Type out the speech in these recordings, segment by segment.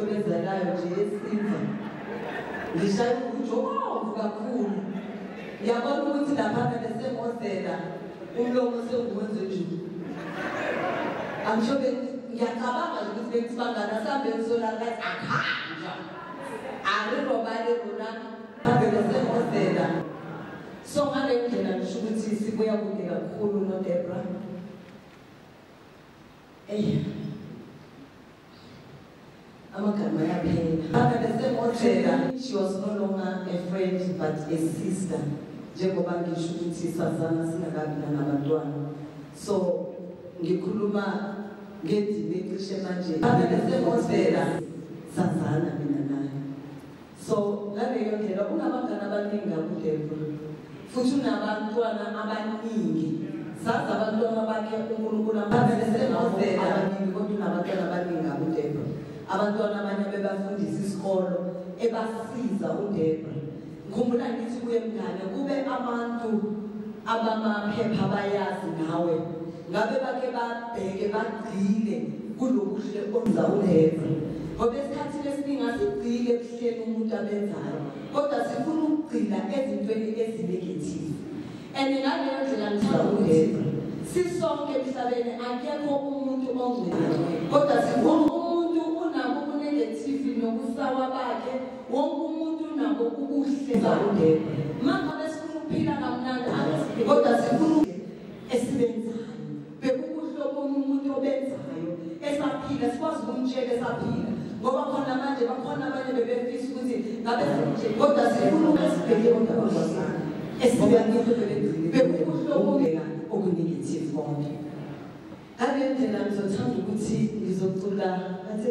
ezalayo nje yesilva ngishaya ujobomvu kakhulu. Ngiyabona ukuthi laphana besengozela umlomo senguwenze nje. Angisho ngiyacabanga nje ukuthi bekuthi bangana sambe kusolakathi akhanja arirobale rona ambe besengozela. So ngale ndlela ngisho ukuthi sibuya kude kakhulu nodebra Eh. Amagama ayaphela phakathi esemotela she was no longer a friend but a sister. Njengoba ngisho ukuthi sazana singakabi nabantwana. So ngikhuluma ngendima ecishe manje. Phakathi esemotela sazana mina naye. So ngaleyo ndlela unabangani abaningi kakudebra futhi unabantwana abaningi. Sazi abantwana bakhe unkulunkulu abaningi kodwa unabantwana abaningi kakudebra abantwana abanye bebafundisa isikolo ebasiza udebra ngikhumbula ngithi kuye mngane kube abantu abamaphepha bayazi ngawe ngabe bake babheke bagcile kulokuhle onza udebra ngoba esikhathini esiningi asigcile ebuhleni umuntu abenzayo kodwa sifuna ukugcila ezintweni ezinegative and ngaleyo ndlela ngithanda udebra sisonke emhlabeni akekho umuntu ongcwele kodwa sifuna umuntu unabo ubunegative nokusawa bakhe wonke umuntu unabo ubuhle zakudeba mangabe sifuna ukuphila kamnandi kodwa sifuna esibenzayo. Bekukuhle obona umuntu obenzayo esaphila. Sikwazi ukumtshela esaphila. Ngoba khona manje bakhona abanye bebefisa ukuthi ngabe kodwa sifuna ukusibheke ondabazana esibekuhle okubeka okunegative konke. Ngale ndlela ngizothanda ukuthi ngizocula athe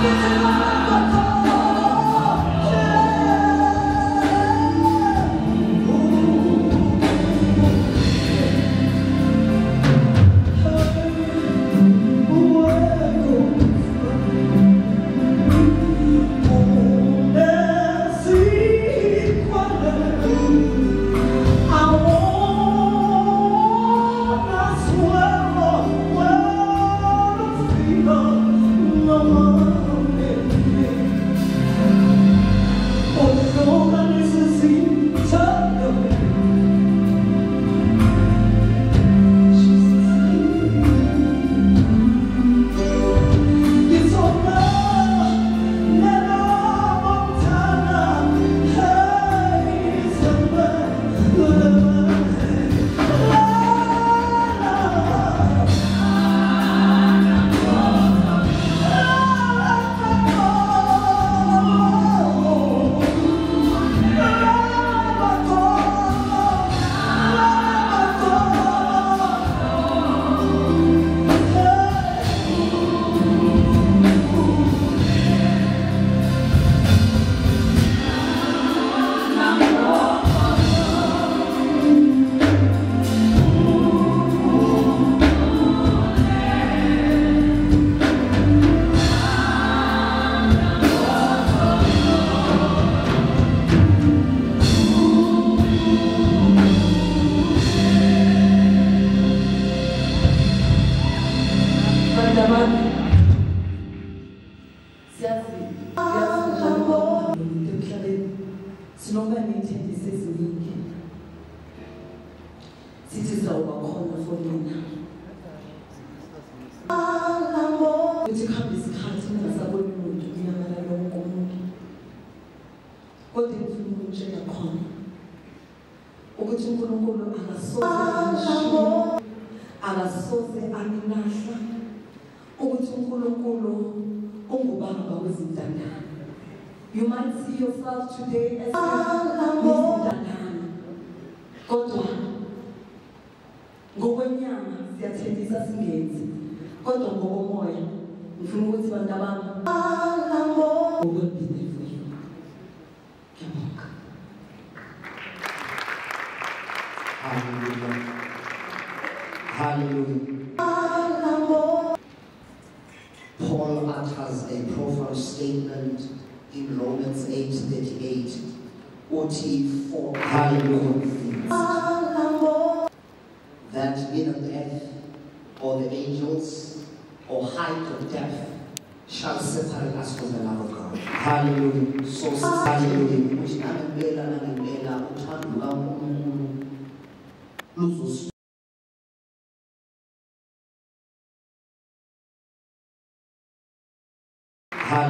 Jesus is my comfort.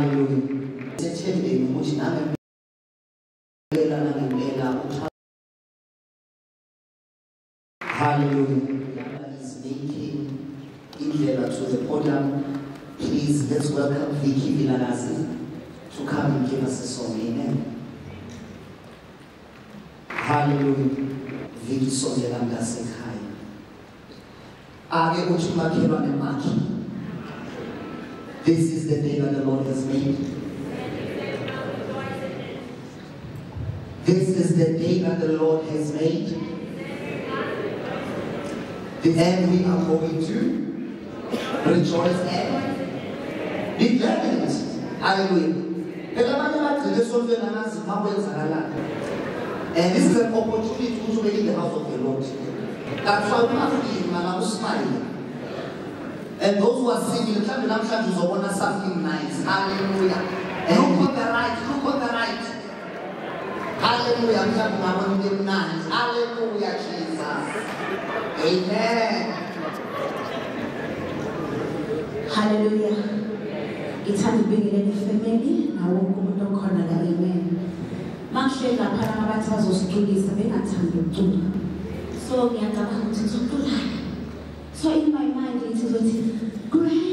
Hallelujah. Sethembeni ukuthi nangempela nangempela uthando Hallelujah. God is making indlela to the podium. Please let's welcome Vicky Villalasi to come and give us a song. Amen. Hallelujah. Vicky sondela mntasekhaya. Ake uthi umakhelwane makhe. This is the day that the Lord has made. This is the day that the Lord has made. The end we are going to rejoice and be glad in it. Hallelujah. And this is an opportunity to make in the house of the Lord. That's why ungafiki mana usmile. And those who are singing, mhlawumbe namhlanje uzobona something nice. Hallelujah. And look on the right, look on the right. Hallelujah. Mhlawumbe ungabona into emnandi. Hallelujah, Jesus. Amen. Hallelujah. Ngithanda ukubingelela ifamily nawo wonke umuntu okhona la amen. Makuhleli lapha laba bathi bazosiculisa bengathandi ukucula. So ngiyacabanga ukuthi ngizoculana. So in my it is ukuthi great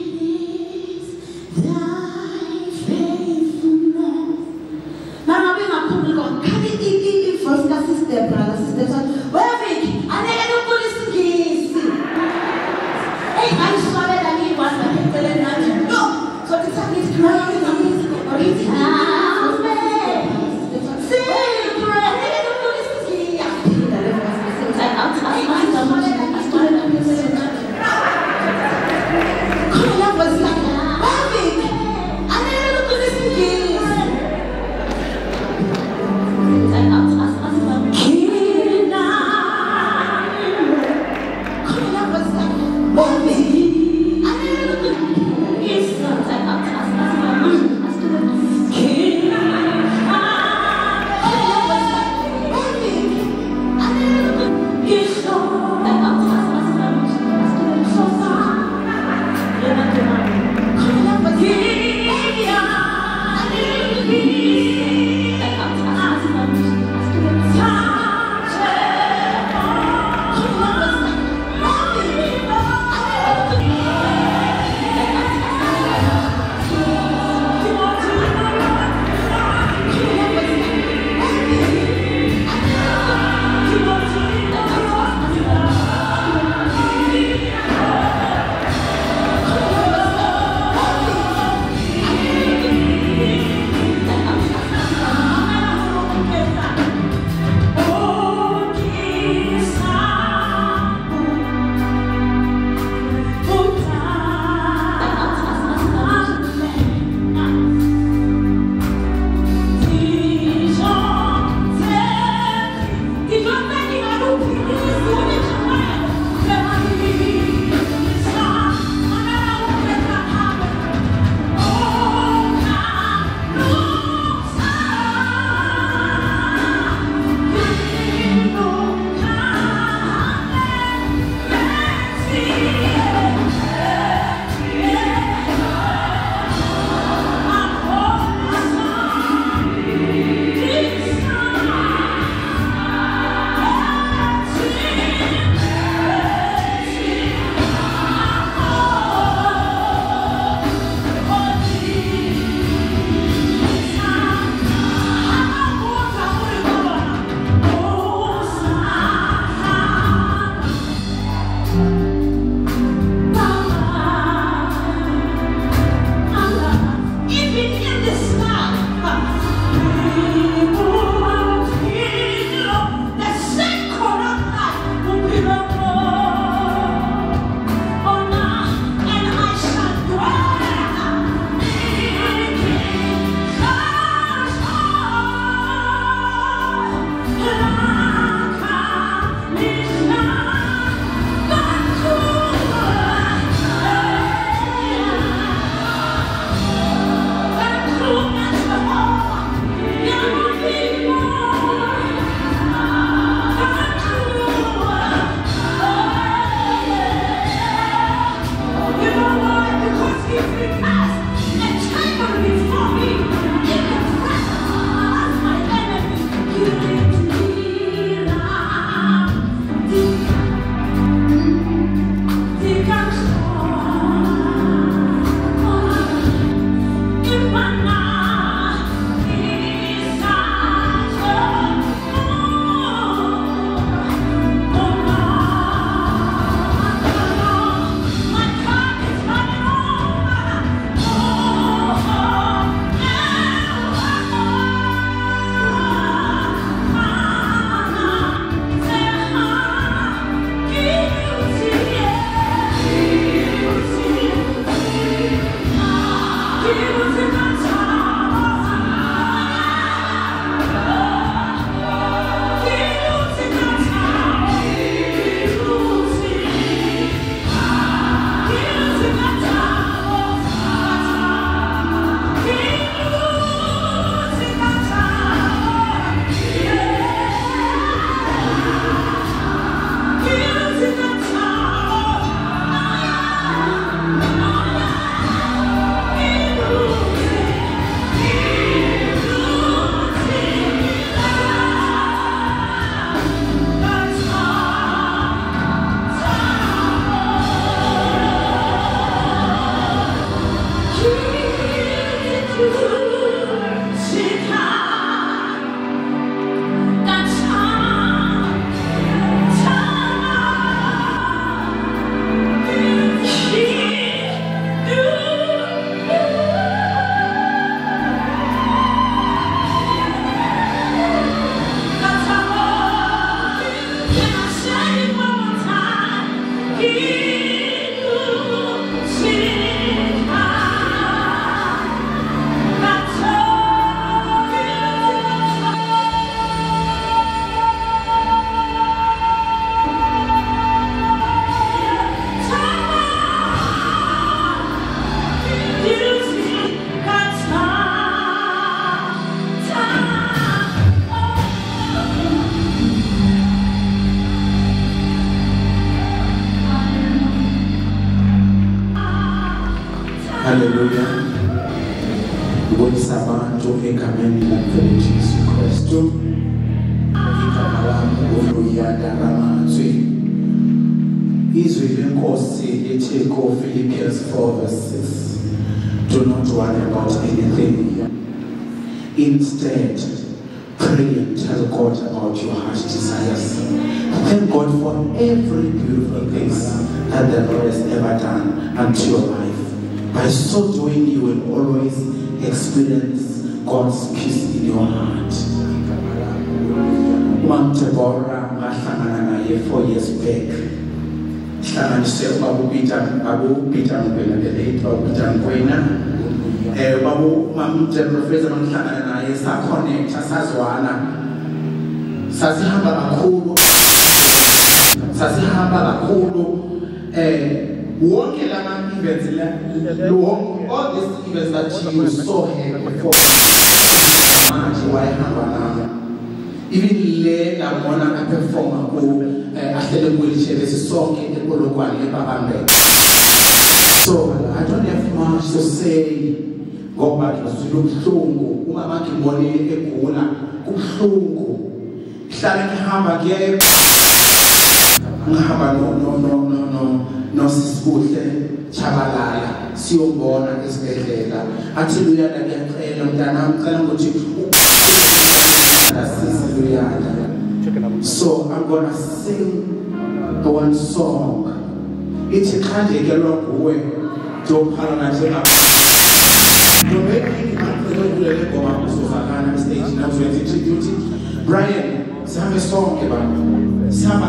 Haleluya. Ngibonisa abantu egameni likaMveli Jesu Kristu. Igama lami nguVuyanda Ramatswi. Izwi lenkosi lithi kuPhilippians 4 verse 6. Do not worry about anything. Instead, pray and tell God about your heart desires. Thank God for every beautiful thing that the Lord has ever done unto babu Peter Ngwena, the late babu Peter Ngwena. Eh babu Mam Deborah Fraser ngihlangana naye sa connect sazwana. Sasihamba kakhulu. Sasihamba kakhulu. Eh wonke lama events la wonke all these events that you saw here before manje wayehamba nami even le nabona aperforma ku eh, ahlele wheelchair besisonke epolokwane ebabambe so i don't have much to say ngizwile ubuhlungu egula kubuhlungu. Ngihamba ngihamba no no no no no chabalala siyombona esibhedlela. Athi luyanda ngiyacela luyanda so i'm gonna sing the one song. Ithi khandekelwa nguwe ndiyophala nanjenga itribute brian sihambe sonke baba sihamba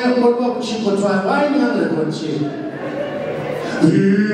moja kurwa musi potrwać na lewocie. Inny,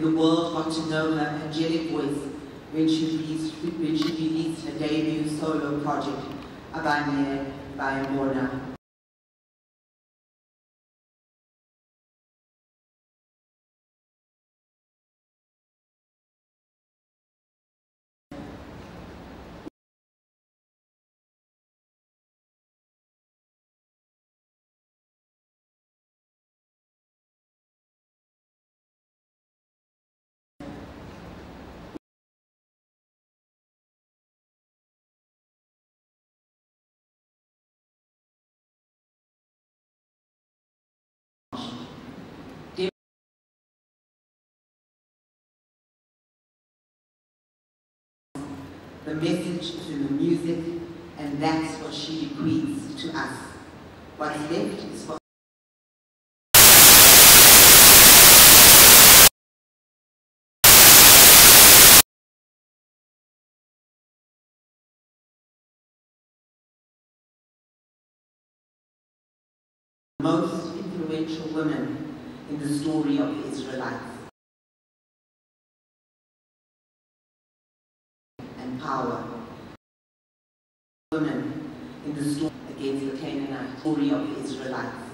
the world got to know her angelic voice when she released, her debut solo project, Abanye Bayambona. The message in the music, and that's what she bequeaths to us. What's left is for most influential women in the story of the Israelites. And power. Women in the story against the Canaanite story of the Israelites.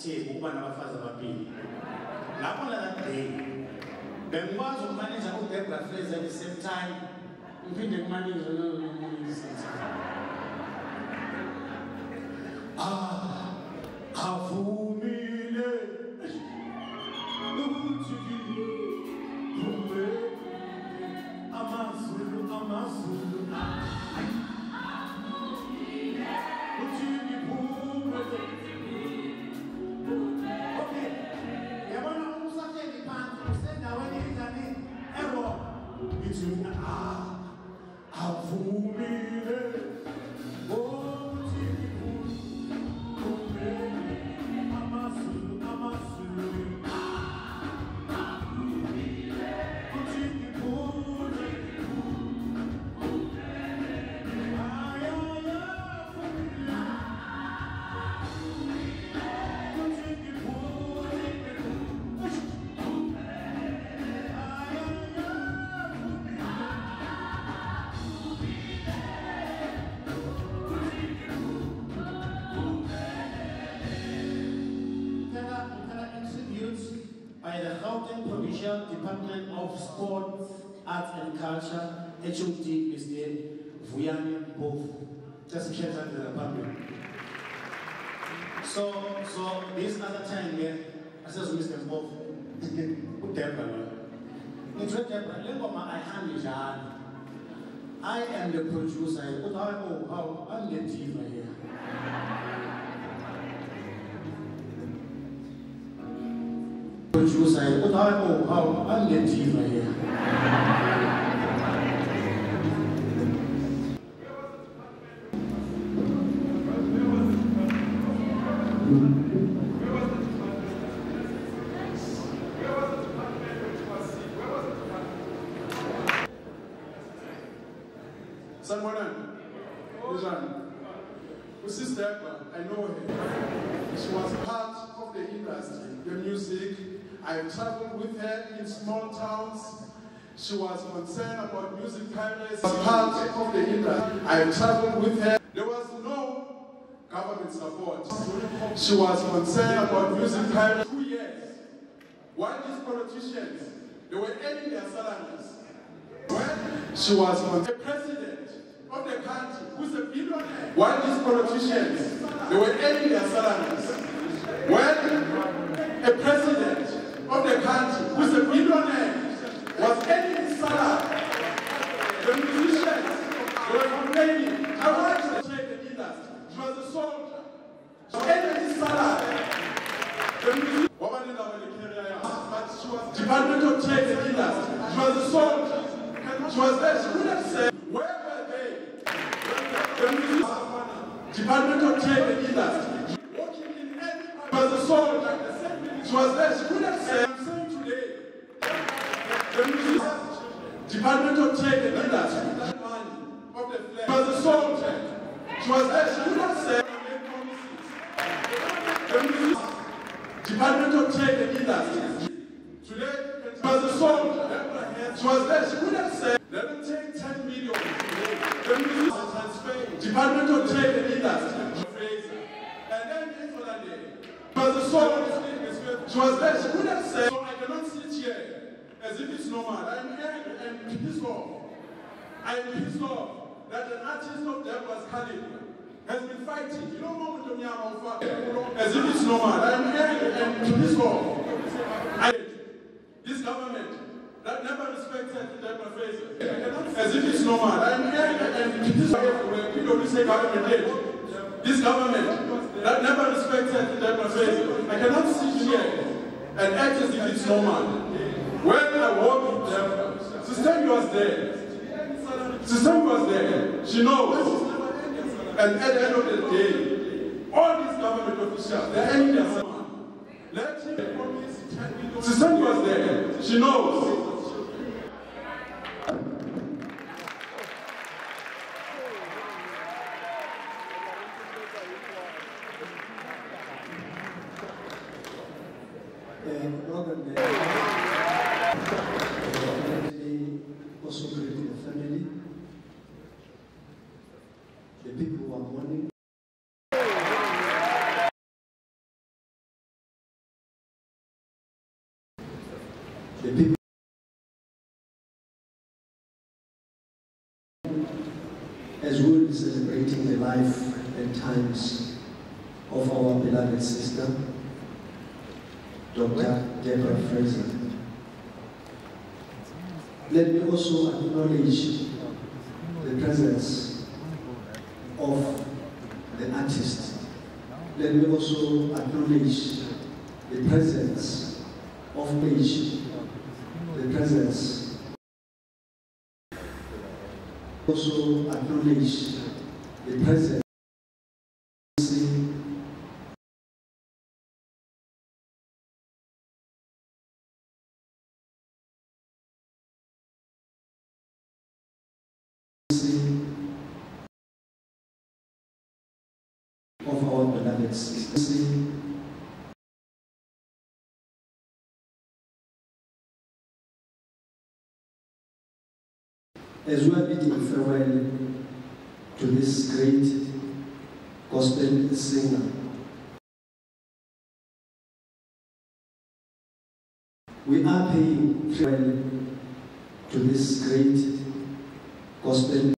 Isithembu ukuba nabafazi ababili lapho la day bengikwazi ukumaneja udebra fraser at the same time. Ngiphinde time ah avumile ukuthi ngiphume amazulu amazulu Just that with the public. So, so this other time here, I to Mr. Mpofu, uDebra lo. Ngithe Debra, le ngoma ayihambi njalo. I am the producer. Uthi hayi oh, how I'm the diva here. Producer, uthi hayi oh, how I'm the diva here. Sanibonani. Njani? Usister Ekba, I know her. She was part of the industry, the music. I traveled with her in small towns. She was concerned about music piracy. Part of the industry. I traveled with her. There was no government support. She was concerned about music piracy. Two years. While these politicians, they were earning their salaries. When she was the president of the country, who's a billionaire, while these politicians, they were earning their salaries. When a president of the country, who's a billionaire, was earning his salary, the musicians, were complaining, I want to trade the industry. She was a soldier. She was earning his salary. The musicians, but she was Department of Trade and Industry. She was a soldier. She was there. She could have said, where they? The musicians, Department of Trade and Industry. Working in She was a soldier. She was there. She could have said, I'm saying today, the musicians, Department of Trade and Industry. Money of the flag. Was a soldier. She was there. She could have said, the musicians, Department of Trade and Industry. Today, was a soldier. She was there. She could have said, let me take 10 million today. The musicians transfer. Department of Trade and Industry. And then the other day, she was a soldier. She was there. She could have said, so I cannot sit here as if it's normal. I'm angry and pissed off. I'm pissed off that an artist of Deborah's caliber has been fighting. You know, Mama Tomiyawa, as if it's normal. I'm angry and pissed off. I, this government that never respected Deborah Fraser, as if it's normal. And off when people say government did. This government that never respected Deborah Fraser. I cannot sit here and act as if it's normal. When I walk with Deborah, Sister was there. Sister was there. She knows. And at the end of the day, all these government officials, they're ending. Let him. Sister was there. She knows. Uh, definitely also greet the family, the people who are mourning. The people as we will be celebrating the life and times of our beloved sister, Dr. Deborah Fraser. Let me also acknowledge the presence of the artist. Let me also acknowledge the presence of Page, the presence. Also acknowledge the presence. of our beloved sister. As we are bidding farewell to this great gospel singer, we are paying farewell to this great gospel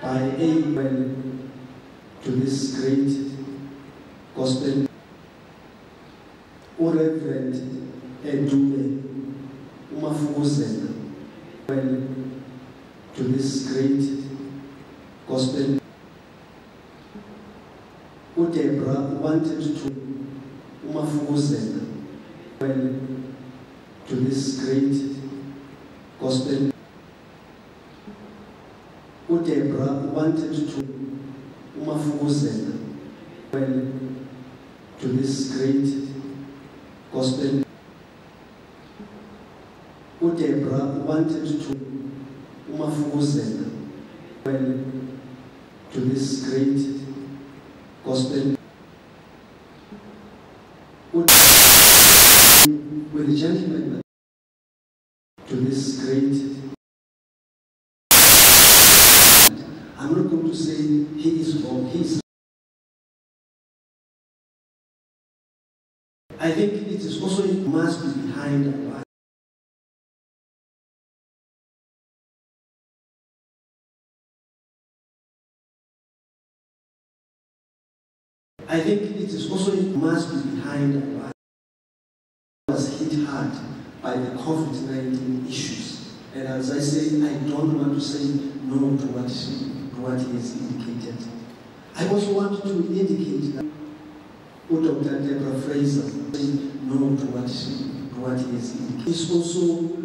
by aid well to this great gospel. O Reverend Edume Well to this great gospel. O Deborah wanted to well to this great gospel. uDebra wanted to umafukuzela well to this great gospel uDebra wanted to umafukuzela well to this great gospel with the gentleman to this great I'm not going to say he is wrong. He is. I think it is also must be behind I think it is also it must be behind our was hit hard by the COVID-19 issues. And as I say, I don't want to say no to what what has indicated. I also want to indicate that Dr. Deborah Fraser no to what, what has indicated. It's also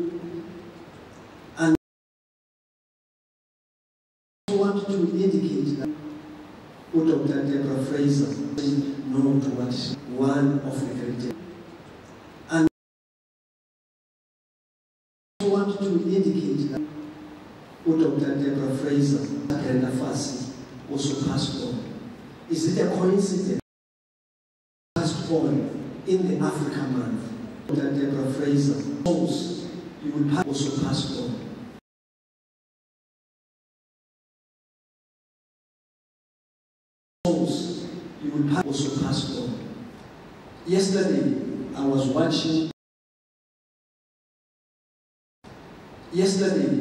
and I want to indicate that Dr. Deborah Fraser no to what one of the. And I also want to indicate that uDr. Deborah Fraser, Brenda Fassie, also passed on. Is it a coincidence? Passed on in the Africa month. Deborah Fraser knows you will pass, also passed on. Also passed on. Yesterday, I was watching. Yesterday,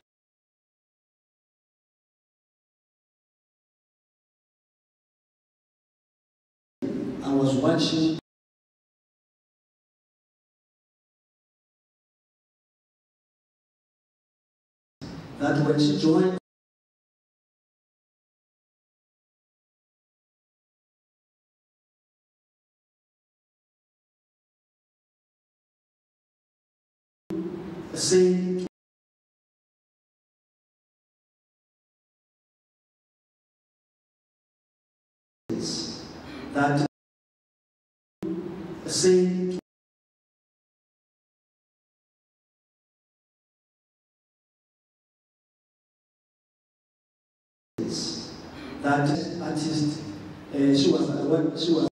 I was watching. That when she joined saying that saying that artist uh, she was award, she was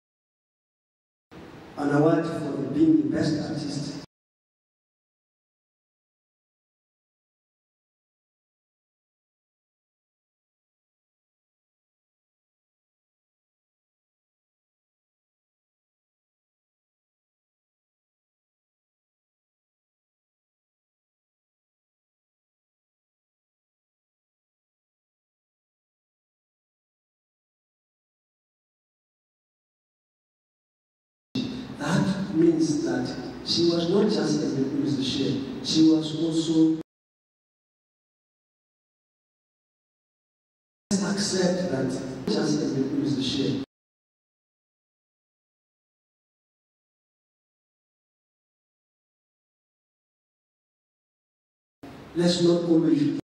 an award for being the best artist means that she was not just a musician, she was also accept that just a musician. Let's not always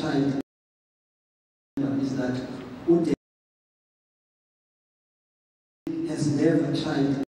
never is that Ude has never tried.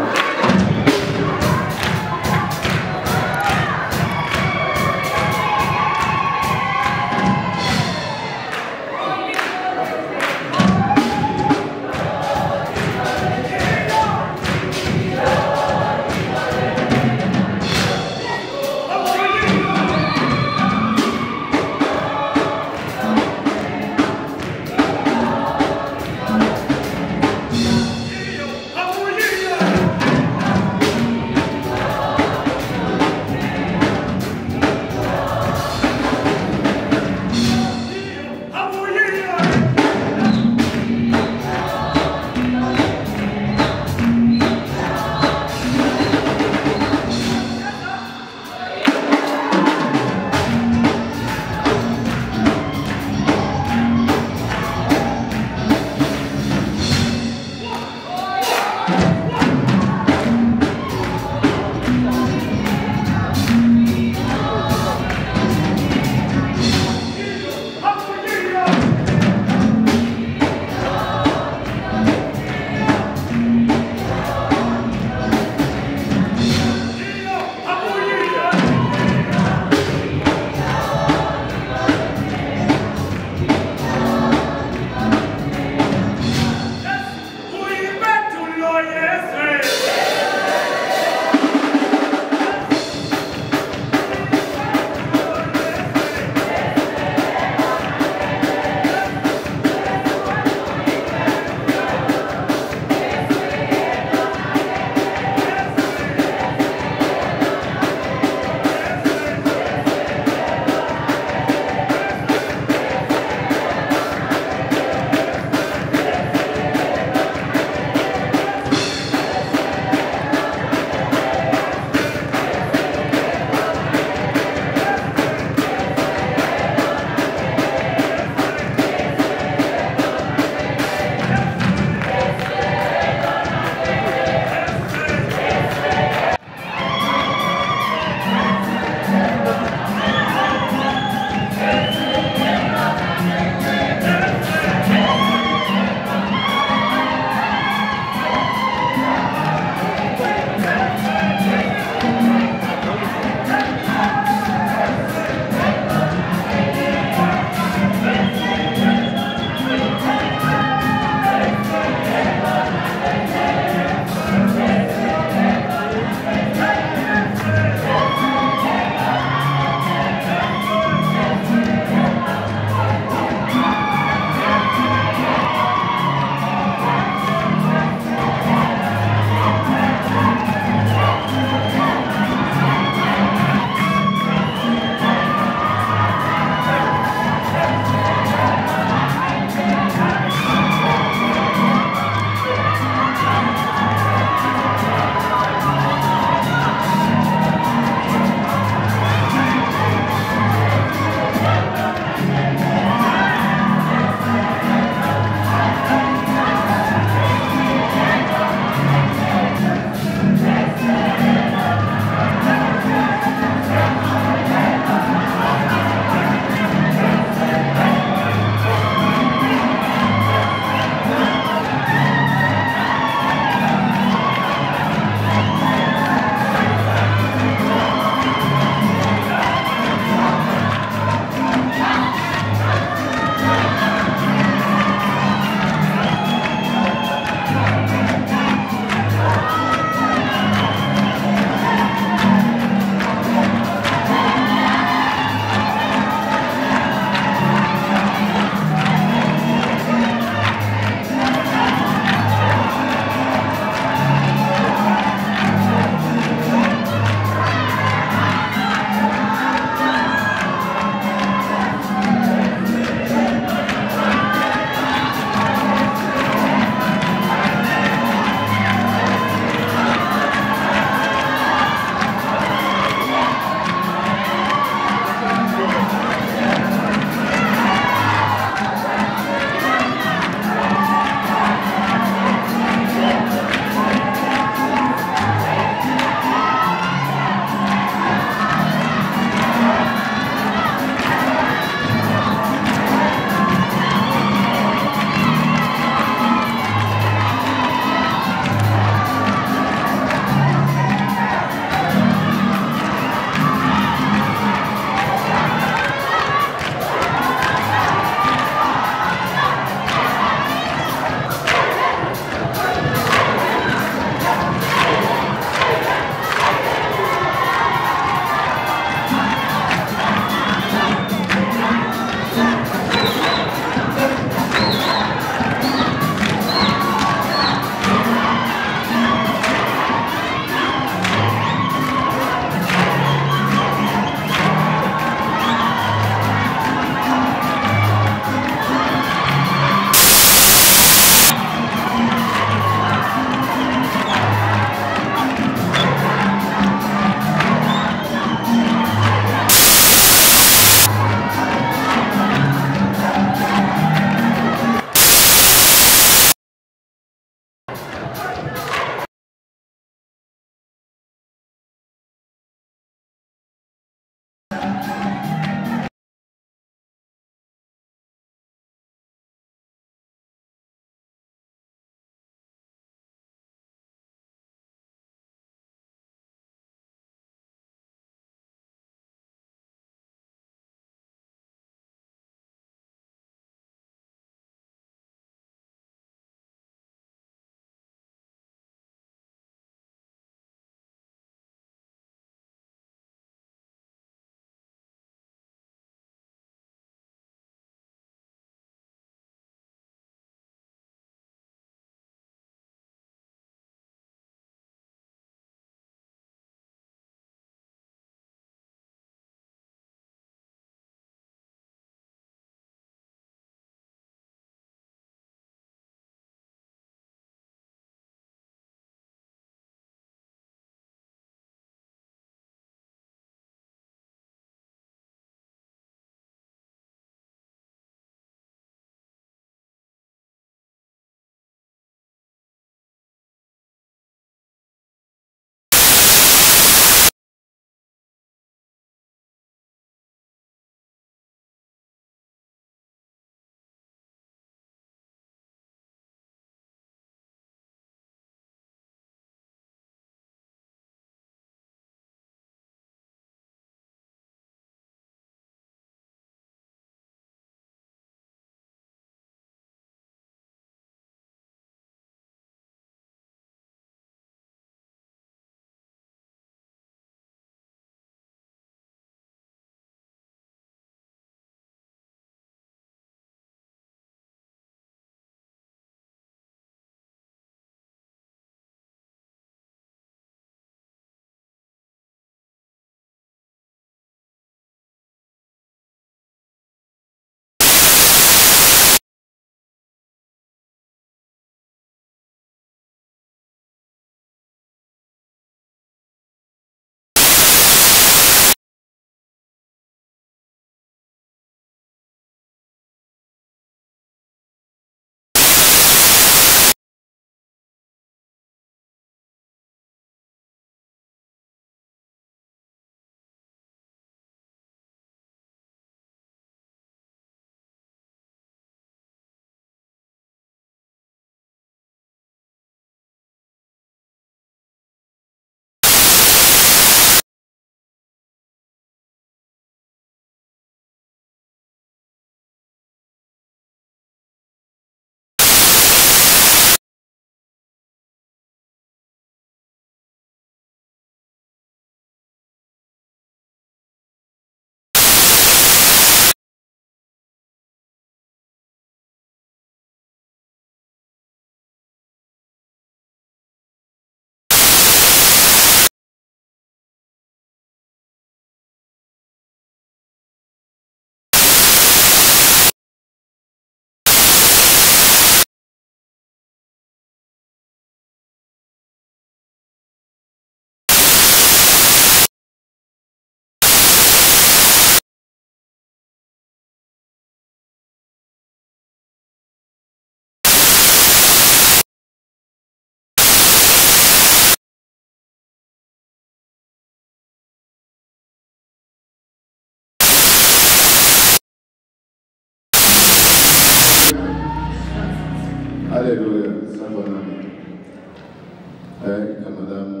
Eh, igama lami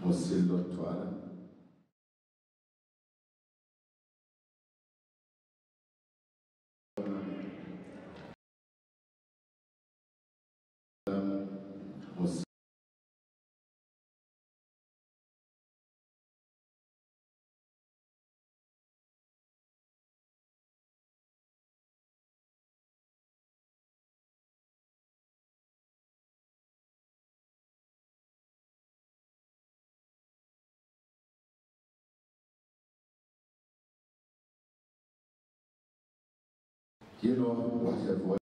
nguSilo Thwala. You know what what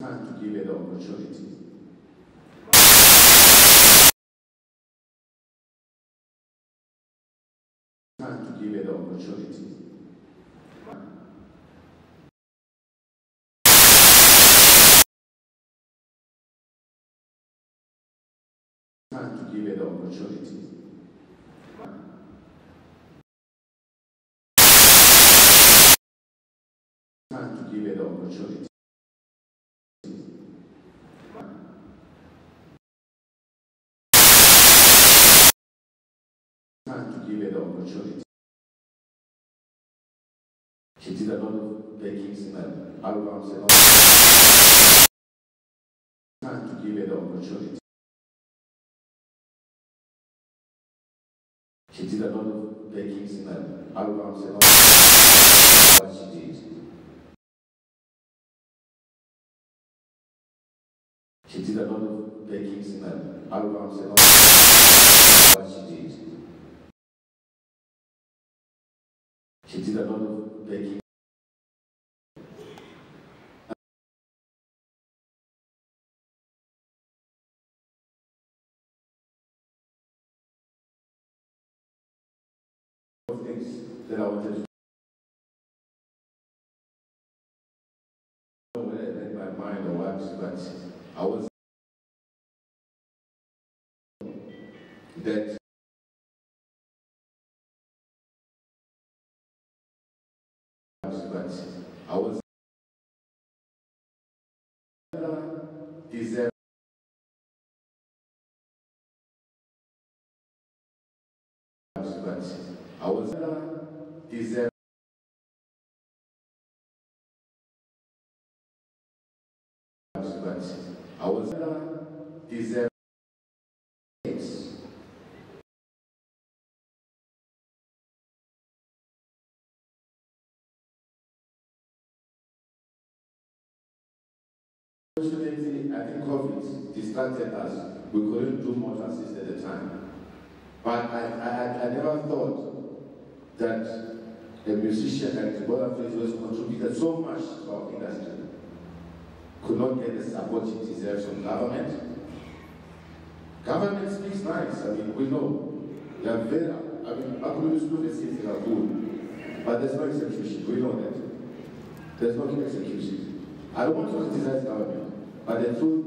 time to give it opportunity. It the opportunity. Time to give it opportunity. Time to give it opportunity. Time to give it opportunity. Did a lot of in her albums and all. Time to give it the opportunity. She did a lot of in her albums and all. What she did. She did a lot of in her albums and all. What she did. She did a lot of baking. In my mind or what, but I was that but I was deserve but I was deserve but I was deserve Fortunately, I think COVID distracted us. We couldn't do much assist at the time. But I, I, I never thought that a musician and like Deborah Faith was contributed so much to our industry could not get the support he deserves from government. Government speaks nice. I mean, we know. They are very, I mean, Akulu's are good. But there's no execution. We know that. There's no execution. I don't want to criticize government, but the truth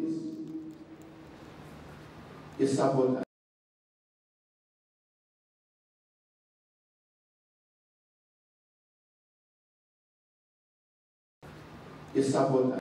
is, is support. Is support.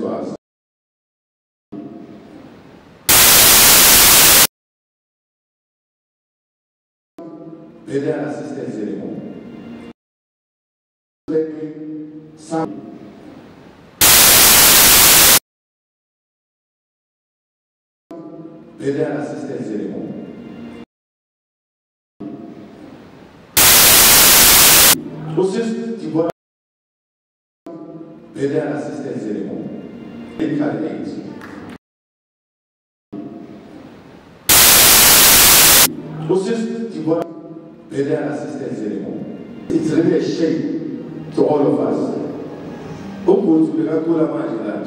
listen to us. Burial assistance anymore. Some burial assistance anymore. Usis Tibora burial assistance anymore. Aid. Usis Tibora burial assistance anymore. It's really a shame to all of us.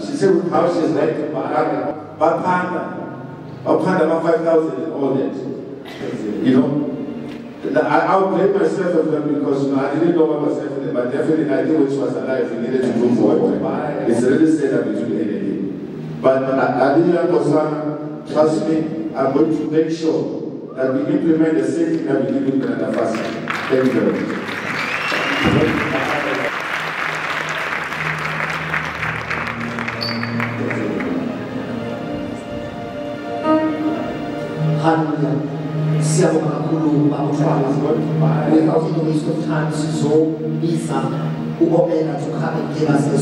She said how she's like to Baphanda. Baphanda about 5,000 and all that. You know? I, I'll blame myself of that because you know, I didn't know what but definitely I knew which was alive. We needed to do more. It's really sad that we do anything. But Adina Kosana, trust me, I'm going to make sure that we implement the same thing that we did with Canada Fasting. Thank you very much. Hallelujah. Siyabonga kakhulu bamthwala. Without any waste time sizobiza u-Opena to come and give us the.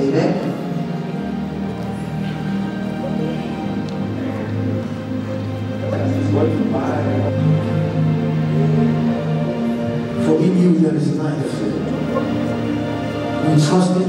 Amen. For in you there is life. We trust in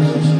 Thank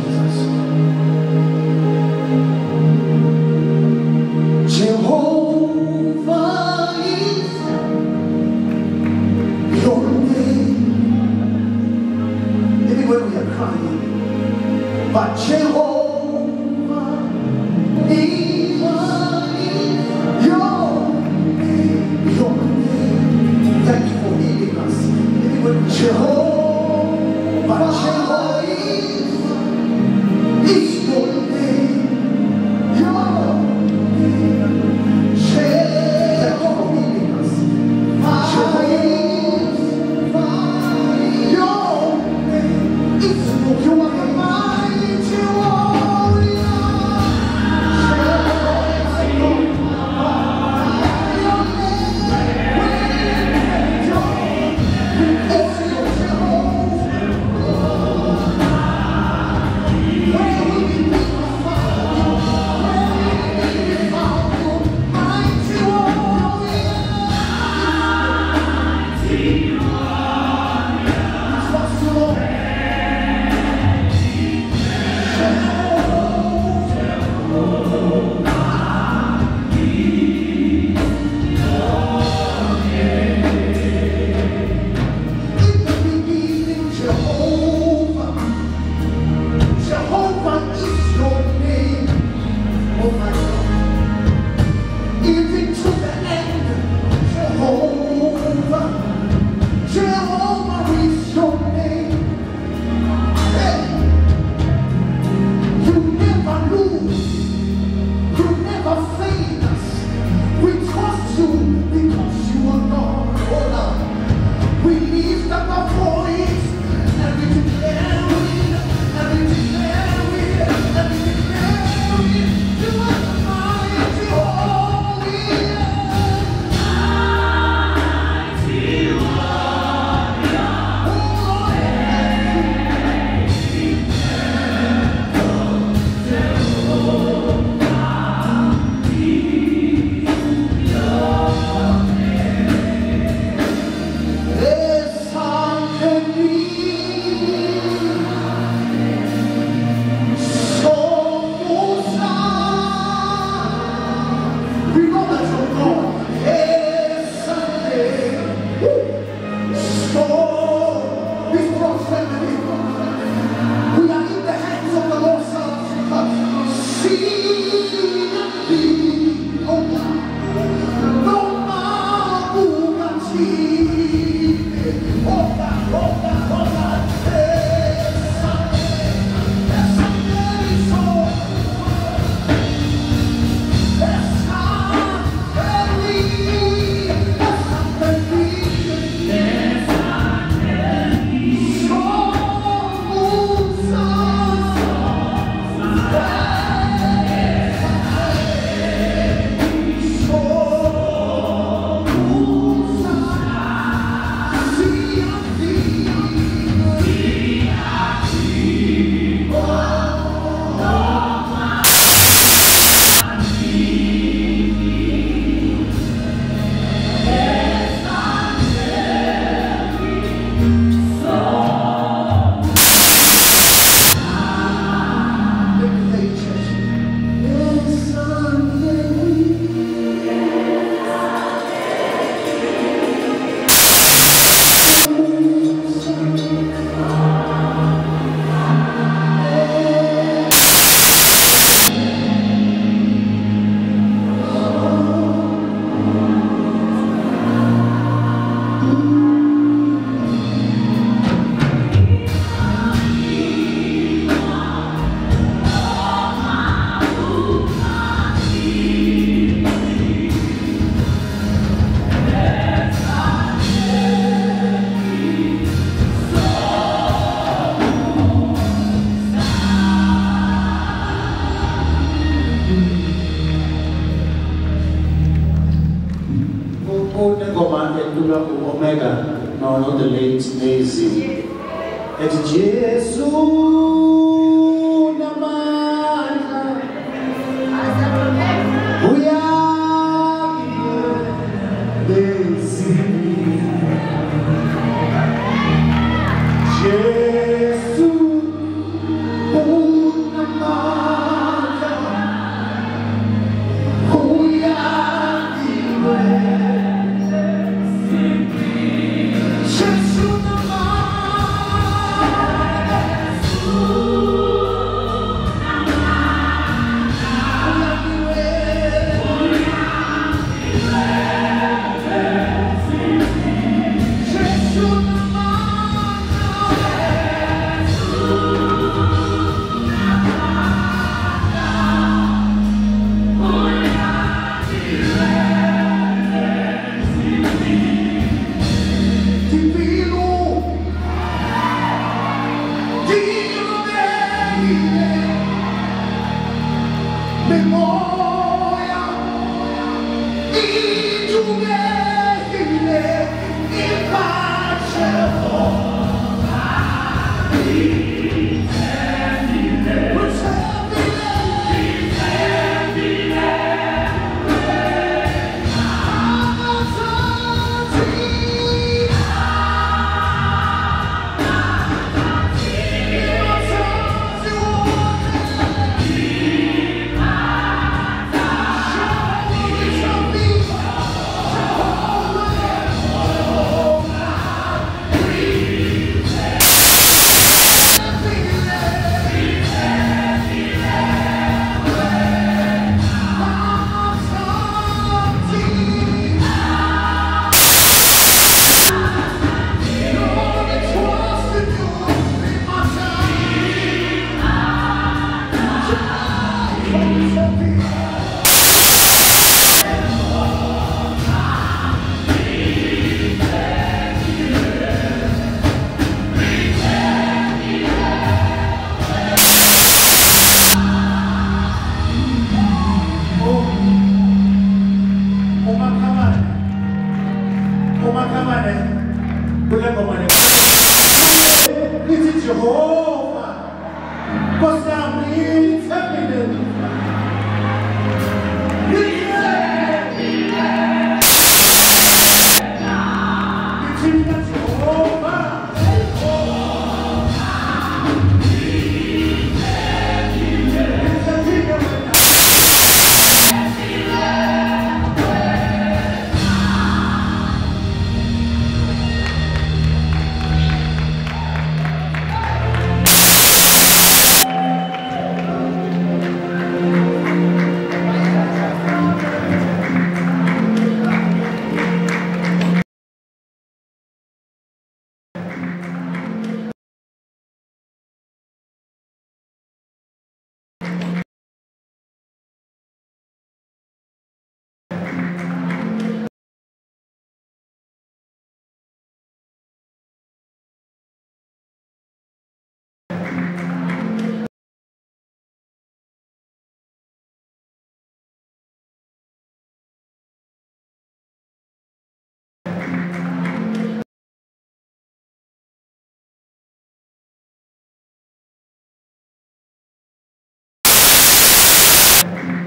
Gracias.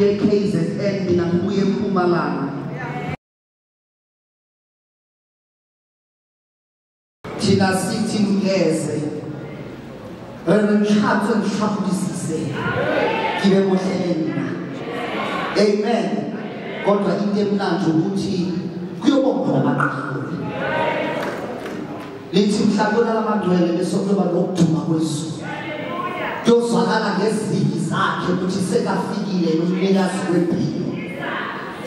ye-kzn mina ngibuye empumalanga thina sithi ngileze ngihathe ngishabulisise ngibe muhle nina amen. Kodwa into emnandi ukuthi kuyobonga labaqhawe lithi mhlawumbe lalamangcwele besokuba nokuduma kwezulu. Kuyozwakala ngezinye zakhe ukuthi sekafikile nomnikazi wempilo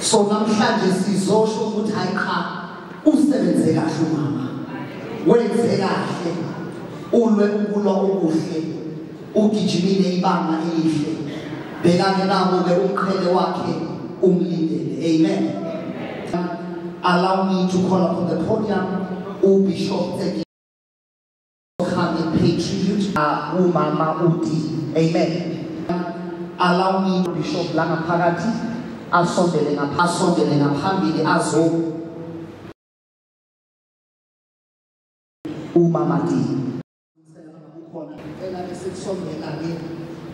so namhlanje sizosho ukuthi hayi cha usebenze kahle umama. Wenze kahle ulwe ukulwa okuhle ugijimile ibanga elihle. Bhekane nabo-ke umqhele wakhe umlindele. Amen. Allow me to call upon the podium ubishop tribute uh, umama uti amen alawi bishop la nan paradis asondele nan asondele nan phambili azo umamati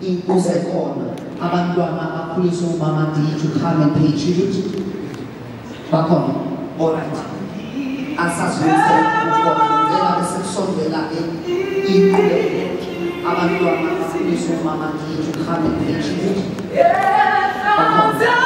inkuzekhona abantwana abakhulisa umama ndithi come and pay tribute bakhona olright asazwise ukhona ela besekusondela ke inqubeko abantwana abakhuliswa umama di to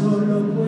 amadolo kweli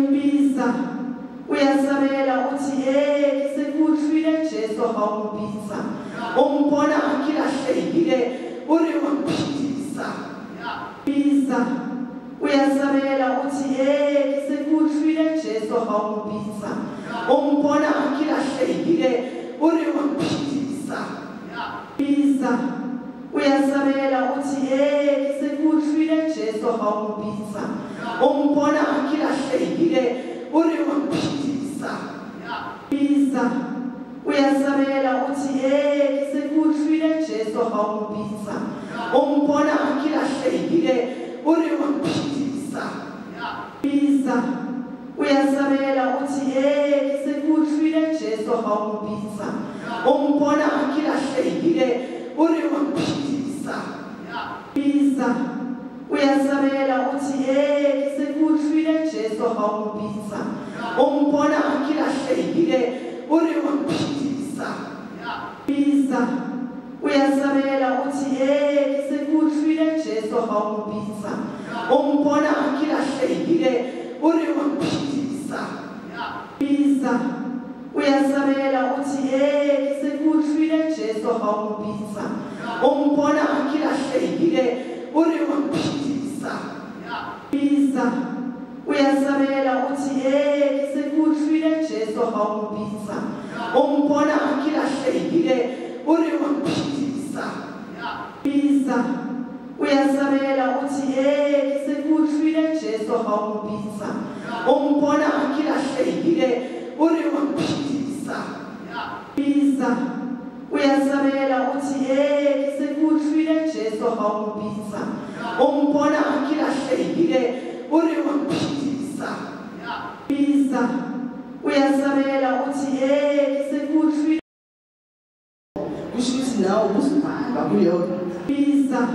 embiza uyasabela uthi hey sekuhlwile Jesu hawumbiza umbona akilahlekile uri waphilisa. Biza uyasabela uthi hey sekuhlwile hawumpitsa umbona khilahlekile uri wamphilisa pisa uyasabela uthi hey sekuhlwile Jesu hawumpitsa umbona khilahlekile uri wamphilisa pisa uyasabela uthi hey sekuhlwile Jesu hawumpitsa umbona khilahlekile uri wamphilisa pisa uyasabela uthi hey sekuhlwile Jesu hawumpitsa umbona khilahlekile uri wamphilisa pisa uyasabela uthi hey sekuhlwile Jesu hawumpitsa umbona khilahlekile uri wamphilisa pisa uyasabela uthi hey sekuhlwile Jesu hawumpitsa umbona khilahlekile uri wamphilisa pisa uyasabela uthi hey sekuhlwile Jesu hawumpitsa umbona khilahlekile uri wamphilisa pisa uyasabela uthi hey sekuhlwile Jesu hawumpitsa umbona khilahlekile uri wamphilisa pisa uyasabela uthi hey sekuhlwile Jesu hawumpitsa umbona khilahlekile uri wamphilisa pisa uyasabela uthi hey sekuhlwile Jesu hawumpitsa umbona khilahlekile uri wamphilisa pisa uyasabela uthi hey sekuhlwile kusho ukuthi nawe uzibhala kuleyo pisa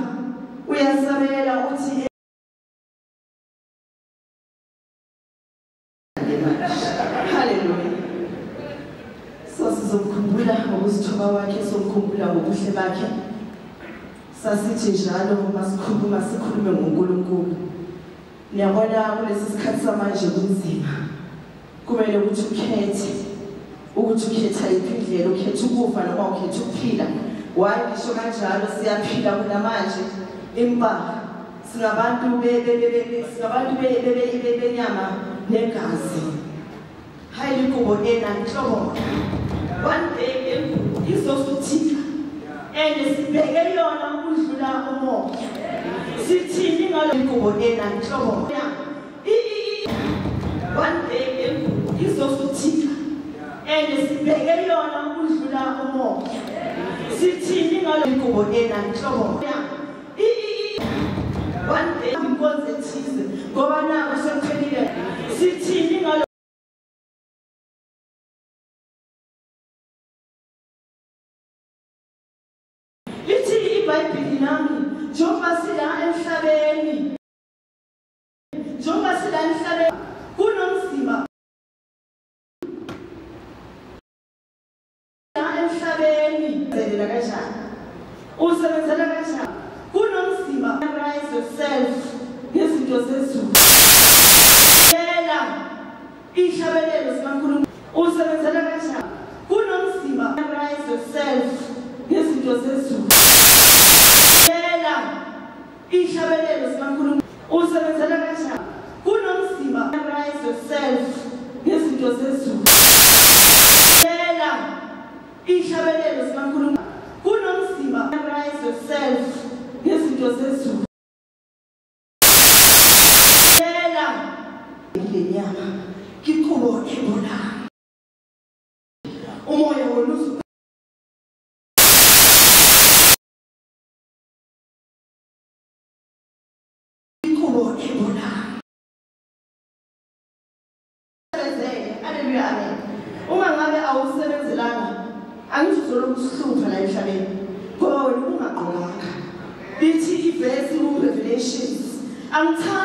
uyasabela uthi ngobuhle bakhe. Sasithi njalo masikhuluma sikhulume ngoNkulunkulu. Niyabona kulesi sikhathi samanje kunzima. Kumele ukuthi ukhethe ukuthi ukhetha yiphi indlela ukhetha ukufa noma ukhetha ukuphila. Ngisho kanjalo siyaphila kunamanje? Singabantu singabantu benyama negazi. Hayi ena one day and sibheke yona ukudlula one day engubo izosuthika and sibheke yona ukudlula umoya. Sithini ngalo ingubo ena inhlobo one day inkonzo ethize ngoba nako sekuphelile emhlabeni zenzela kanjani? Usebenzela kanjani kunomzimba rise yourself ngezinto zezulu. Yela ihlabelelo sikaNkulunkulu usebenzela kanjani? Kunomzimba rise yourself ngezinto zezulu. Yela ihlabelelo sikaNkulunkulu usebenzela kanjani? Kunomzimba rise yourself ngezinto zezulu. Yela iy'hlabelela sikankulunkulu kunomzima memorize yourself ngezinto zezulu que ngenyama kikubo Ebola. Angithandi ukufika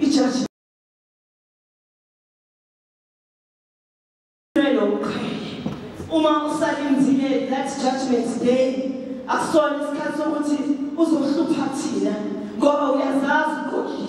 ijaji lokuqhele uma usalindile that judgment day. Akusona isikhathi sokuthi uzohlupha thina ngoba uyazazi uqokile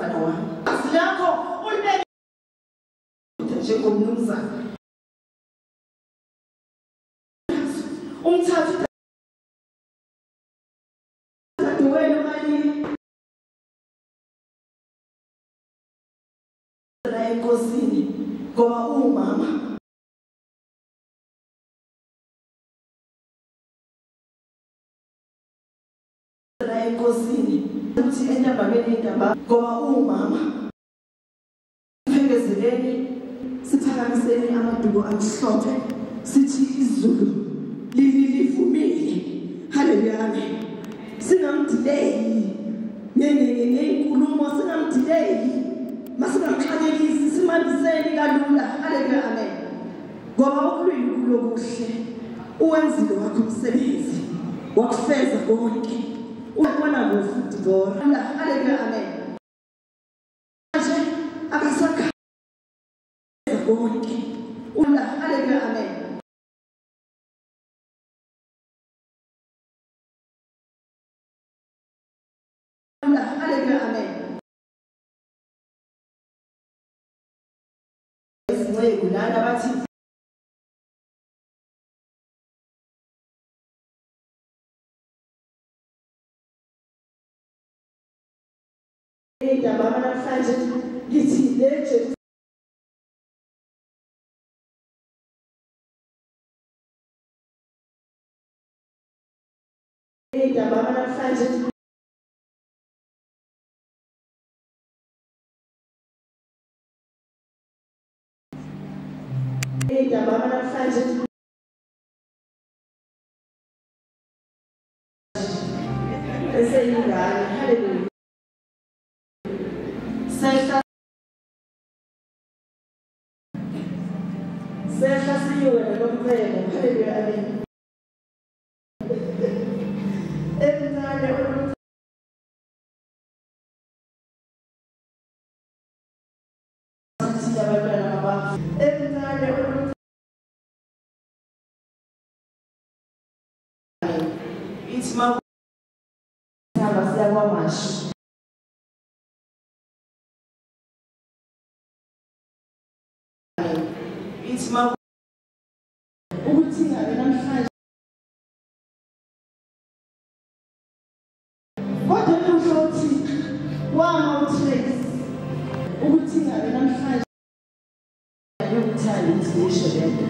ube wami lakho ulibeke njengomnumzana umthathu wena mali la enkosini ngoba uwumama la enkosini uthi entambameni intamba ngoba uwumama phekezeleni siphakamiseni amaduku amhlophe sithi izulu lili livumile. Haleluya singamdileyi. Ney'nkulumo singamdileyi. Masingamxakekisi simambiseni kalula. Haleluya amen ngoba ukulwini kulokuhle uwenzile wakho umsebenzi wakufeza konke. Ubona kuhle dibora haleluya amen manje akasakha konke ula haleluya indaba namhlanje ngithi le Jesu indaba ma sihamba siya kwamashu ithi wama utrace ukuthi ngabe namhlanje yokuthanda ukuthi ngisho lento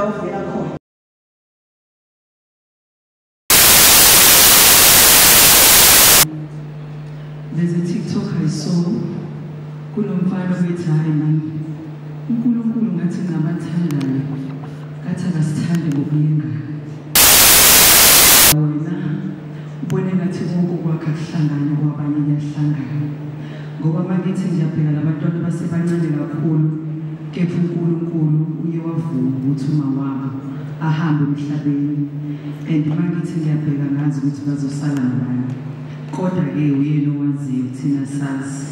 la uvela khona There's a TikTok I saw. Kulo mfana bethi hayi mani unkulunkulu ngathi ngabathandayo. Ngathi akasithande ngokulingana wena ubone ngathi konke kwakhe akuhlangane kwabanye kuyahlangana. Ngoba makithi ngiyabheka labantwana basebancane kakhulu. Kepha unkulunkulu uye wavuma ukuthi uma wabo ahambe emhlabeni and makithi ngiyabheka ngazi ukuthi bazosala nabani kodwa-ke uyena owaziyo thina sazi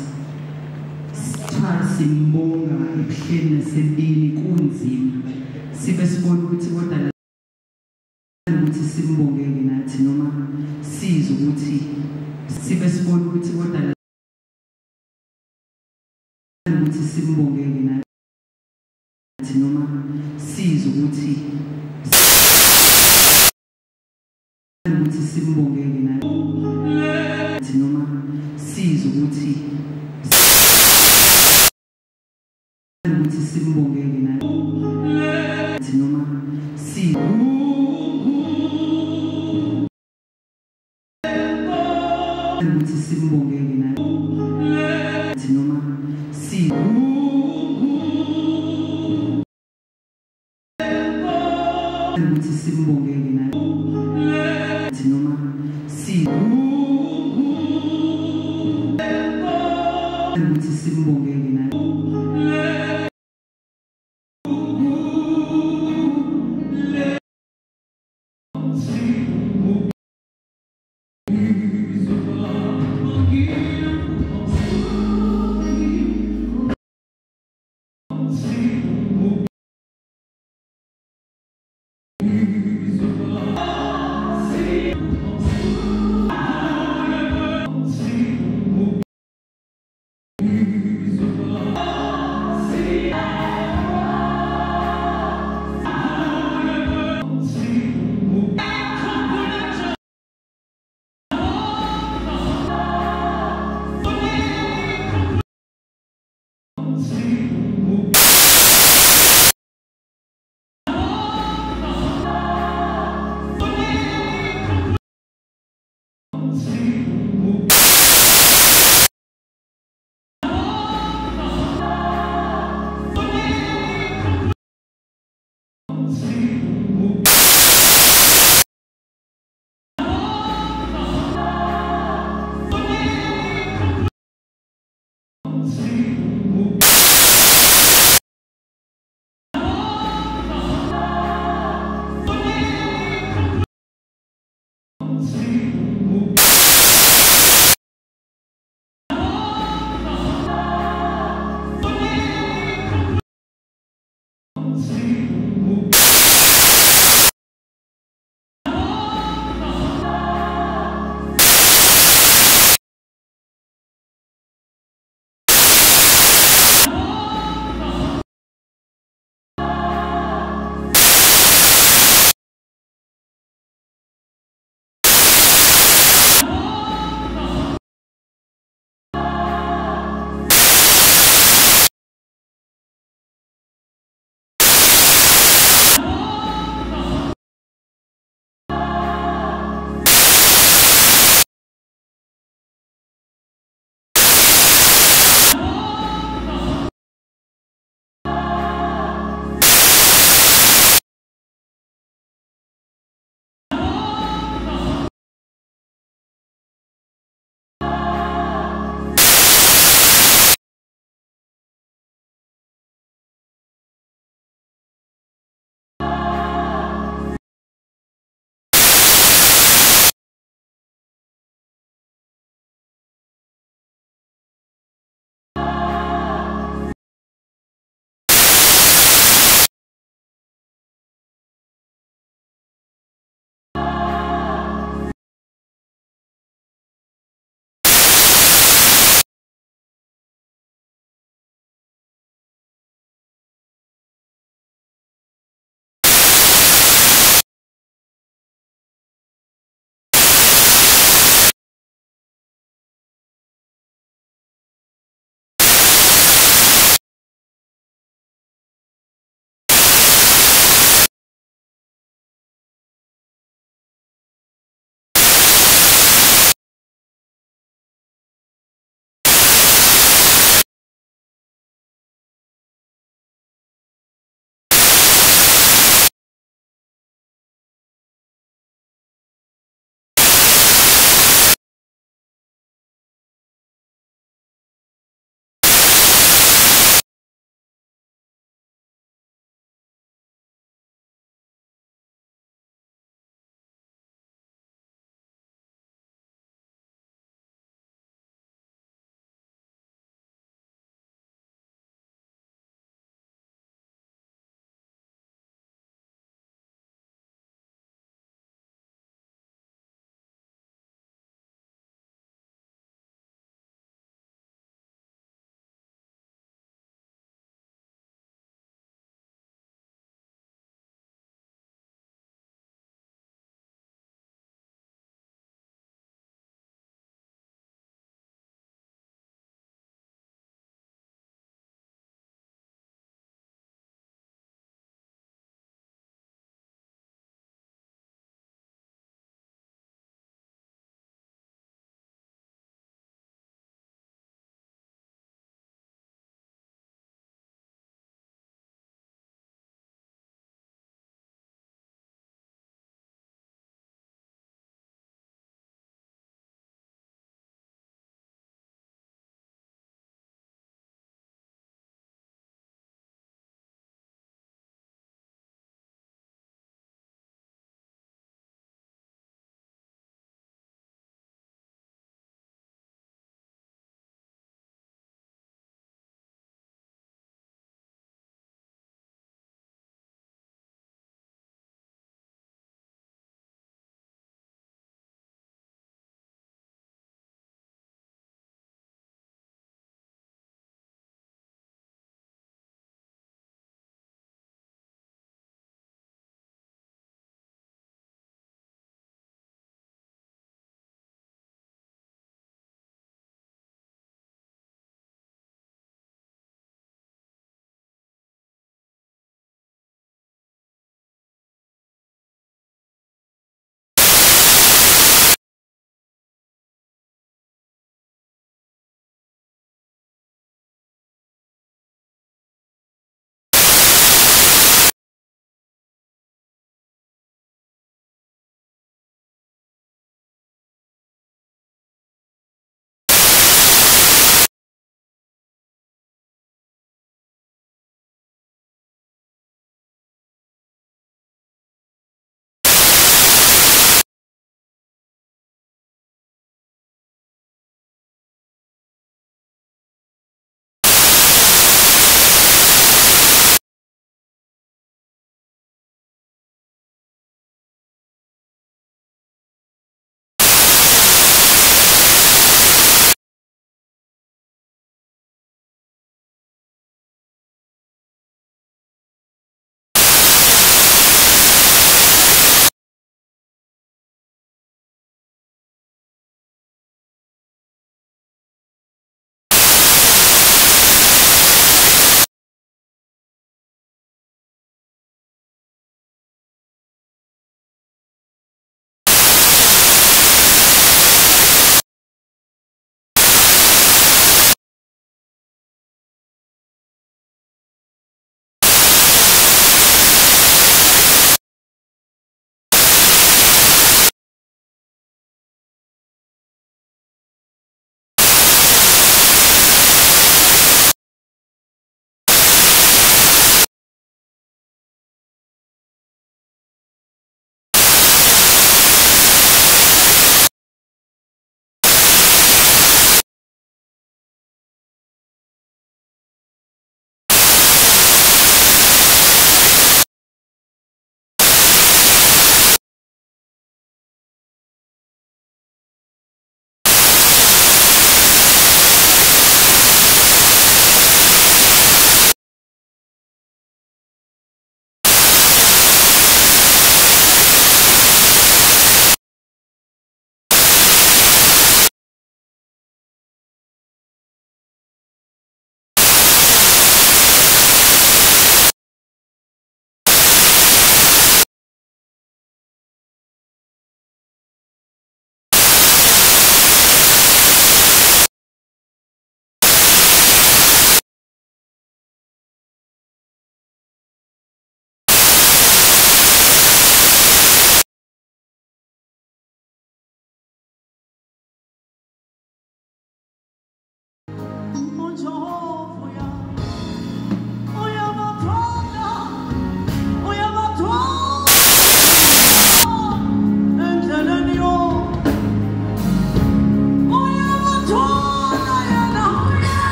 sithiwa simbonga ebuhleni nasempini kunzima. Sibe sibona ukuthi kodwa la- ukuthi simbongeke nathi noma sizwe ukuthi sibe sibona ukuthi kodwa la- ukuthi simbongeke. nathi noma sizwe ukuthi ukuthi simbongeke nathi noma sizwe ukuthi ukuthi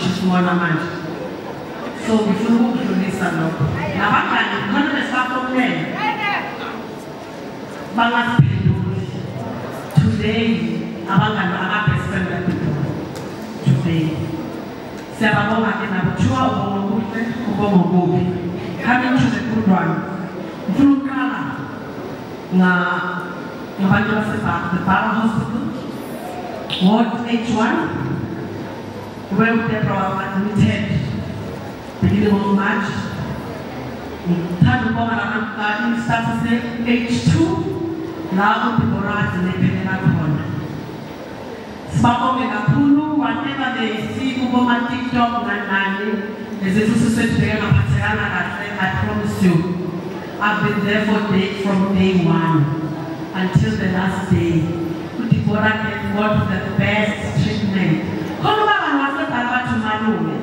ukuvula kwachismona manje so ngifuna ukudlulisa lokho nabangani khona besafonela bangasiphenduli today abangani ama-best friend today siyababonga ke nabo kuthiwa ubonga kuhle ubonga kubi coming to the good one ngifuna ukuqala nga ngabantu baseBara the Bara Hospital Ward H1 where Deborah was admitted beginning of March ngithanda ukubonga nabantu status H2 la uDeborah zinephelela khona sibabonge kakhulu whatever they see kuboma TikTok nanani ezethu sisethu ngaphathekanga kahle I promise you I've been there for day, from day one until the last day. Deborah can got the best treatment. Khona ubaba wasedala bathi umalume.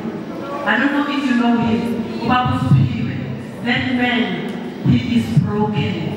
I don't know if you know him. Ubaba uSiphiwe. That man, he is broken.